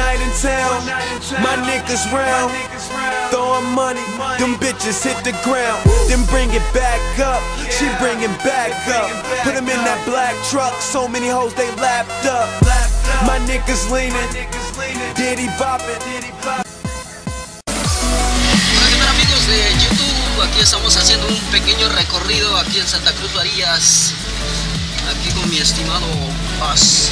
in town, my niggas round, throwing money. Them bitches hit the ground, then bring it back up. She bring it back up. Put them in that black truck, so many hoes they lapped up. My niggas leaning, Diddy bopping. Hola, ¿qué tal amigos de YouTube? Aquí estamos haciendo un pequeño recorrido aquí en Santa Cruz Varillas. Aquí con mi estimado Paz.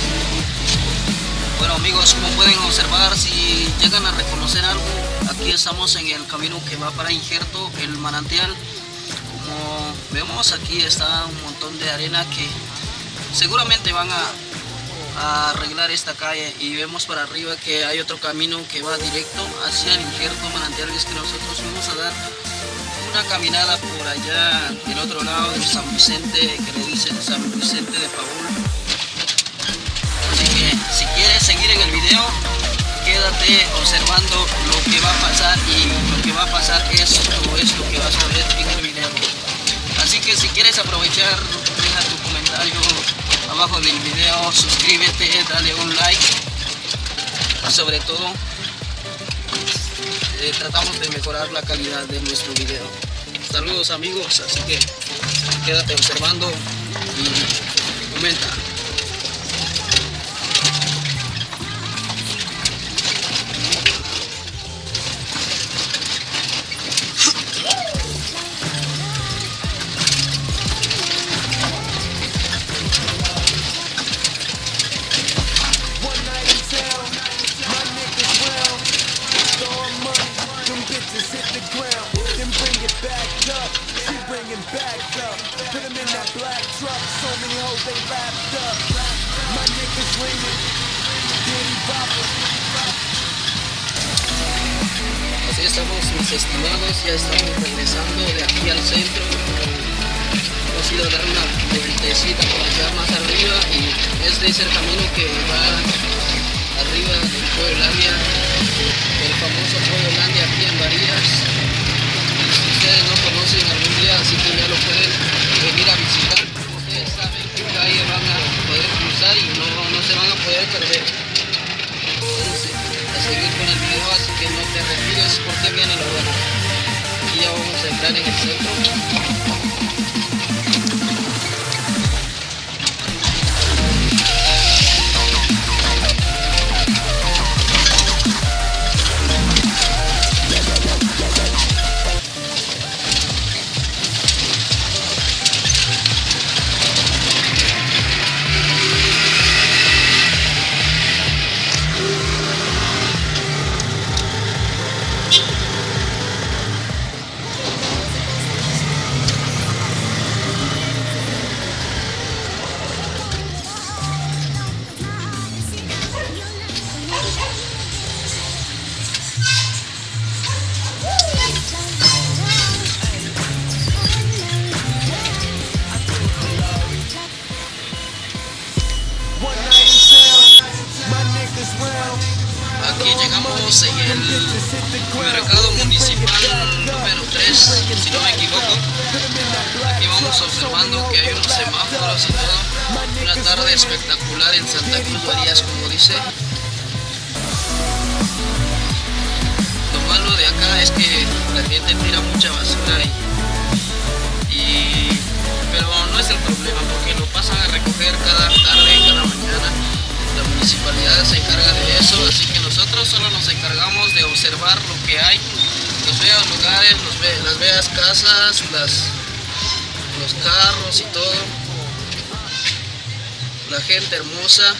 Bueno amigos, como pueden observar, si llegan a reconocer algo, aquí estamos en el camino que va para Injerto, el manantial. Como vemos, aquí está un montón de arena que seguramente van a, arreglar esta calle y vemos para arriba que hay otro camino que va directo hacia el Injerto manantial. Es que nosotros vamos a dar una caminada por allá del otro lado de San Vicente, que le dicen San Vicente de Paul. Quieres seguir en el video, quédate observando lo que va a pasar y lo que va a pasar es esto es lo que vas a ver en el video. Así que si quieres aprovechar, deja tu comentario abajo del video, suscríbete, dale un like. Sobre todo, eh, tratamos de mejorar la calidad de nuestro video. Saludos amigos, así que quédate observando y comenta. Así estamos mis estimados, ya estamos regresando de aquí al centro. Hemos ido a dar una vueltecita por allá más arriba y este es el camino que va arriba del Pueblandia, el famoso Pueblandia aquí en Varillas. Y si ustedes no conocen algún día, así que ya lo pueden venir a visitar. Van a poder cruzar y no, no se van a poder perder. A seguir con el video, así que no te retires porque viene lo bueno. Aquí ya vamos a entrar en el centro. El mercado municipal número 3, si no me equivoco. Aquí vamos observando que hay unos semáforos y todo. Una tarde espectacular en Santa Cruz Varías, como dice. Lo malo de acá es que la gente tira mucha basura y, y- pero no es el problema porque lo pasan a recoger cada tarde, cada mañana. La municipalidad se encarga de eso, así que nosotros solo nos encargamos de observar lo que hay, los bellos lugares, los be- las bellas casas, las, los carros y todo, la gente hermosa.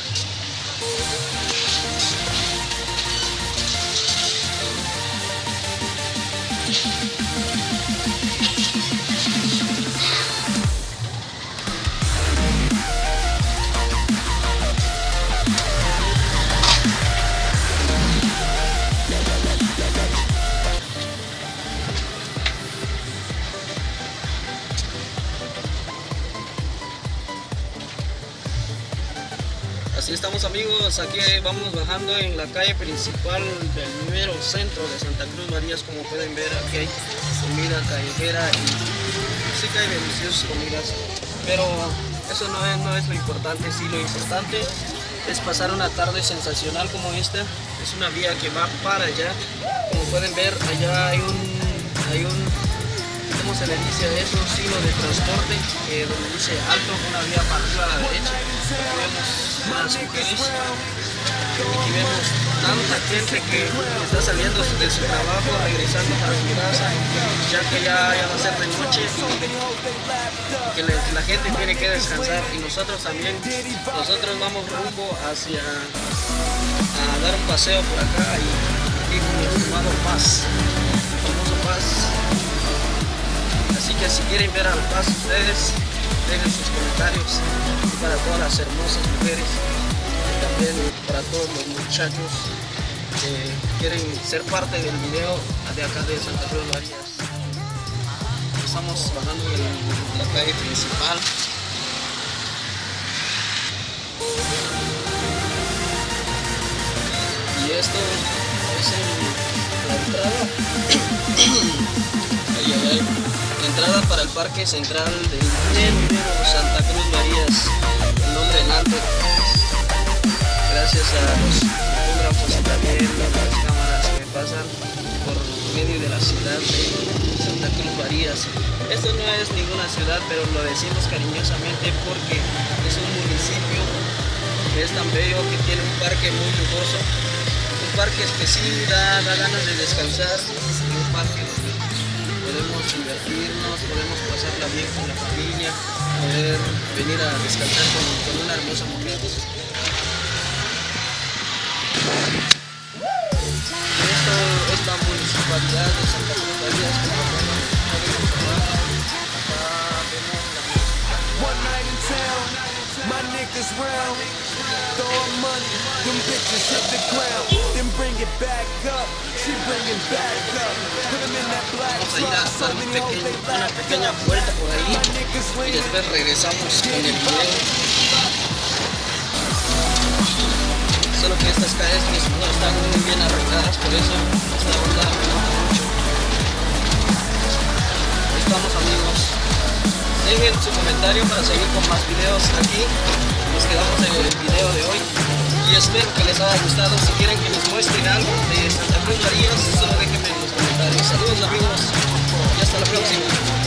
Amigos, aquí vamos bajando en la calle principal del mero centro de Santa Cruz Marías, como pueden ver aquí hay comida callejera y sí que hay deliciosas comidas, pero eso no es, no es lo importante, sí lo importante es pasar una tarde sensacional como esta. Es una vía que va para allá. Como pueden ver, allá hay un, hay un ¿cómo se le dice a eso? Un signo de transporte eh, donde dice alto, una vía para arriba a la derecha. Vemos mujeres. Aquí vemos tanta gente que está saliendo de su trabajo, regresando para su casa, ya que ya, va a ser de noche y que la gente tiene que descansar y nosotros también, nosotros vamos rumbo hacia a dar un paseo por acá y aquí con estimado Paz, el famoso Paz. Así que si quieren ver al Paz ustedes, dejen sus comentarios para todas las hermosas mujeres y también para todos los muchachos que quieren ser parte del video de acá de Santa Cruz Marías. Estamos bajando de la calle principal. Y esto es en la entrada. Entrada para el Parque Central de Santa Cruz Marías. El nombre alto. Gracias a los fotógrafos y también a las cámaras que pasan por medio de la ciudad de Santa Cruz Marías. Esto no es ninguna ciudad, pero lo decimos cariñosamente porque es un municipio que es tan bello que tiene un parque muy lujoso. Un parque que da, da ganas de descansar. y Un parque podemos divertirnos, podemos pasarla bien con la familia, poder venir a descansar con, una hermosa mujer. Esto es municipalidad de Santa Cruz Marías, como One night in. Throwing money, them bitches hit the ground. Then bring it back up, she bring it back up. Put in that black Vamos a ir a un pequeño- they una pequeña vuelta por ahí y después regresamos con el video. Solo que estas calles no están muy bien arregladas, por eso esta onda me mucho. Estamos amigos. Dejen su comentario para seguir con más videos aquí. Quedamos en el video de hoy. Y espero que les haya gustado. Si quieren que les muestren algo de Santa Cruz solo déjenme en los comentarios. Saludos amigos y hasta la próxima.